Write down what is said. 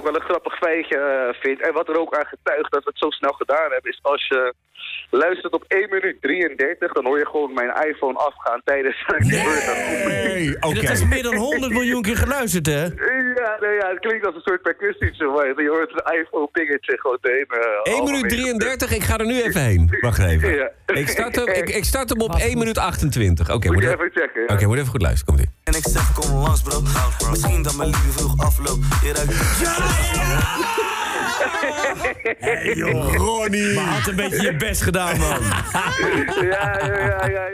ik wel een grappig feitje eh, vind. En wat er ook aan getuigt dat we het zo snel gedaan hebben, is als je luistert op 1 minuut 33, dan hoor je gewoon mijn iPhone afgaan tijdens Nee, oké. Dat is meer dan 100 miljoen keer geluisterd, hè? Ja, nee, ja, het klinkt als een soort percussie. Maar je hoort een iPhone pingetje gewoon heen. eh, 1 allemaal minuut mee. 33, ik ga er nu even heen. Wacht even. Ja. Ik start hem, ik, ik start hem op 1 minuut 28. Oké, Moet moet je even, even checken. Oké, moet even goed luisteren. Komt ie. En ik zeg kom langs bro Misschien dat mijn liefde vroeg afloopt Je ruikt Hey, joh, Ronnie. Had een beetje je best gedaan, man. ja, ja, ja, ja. ja.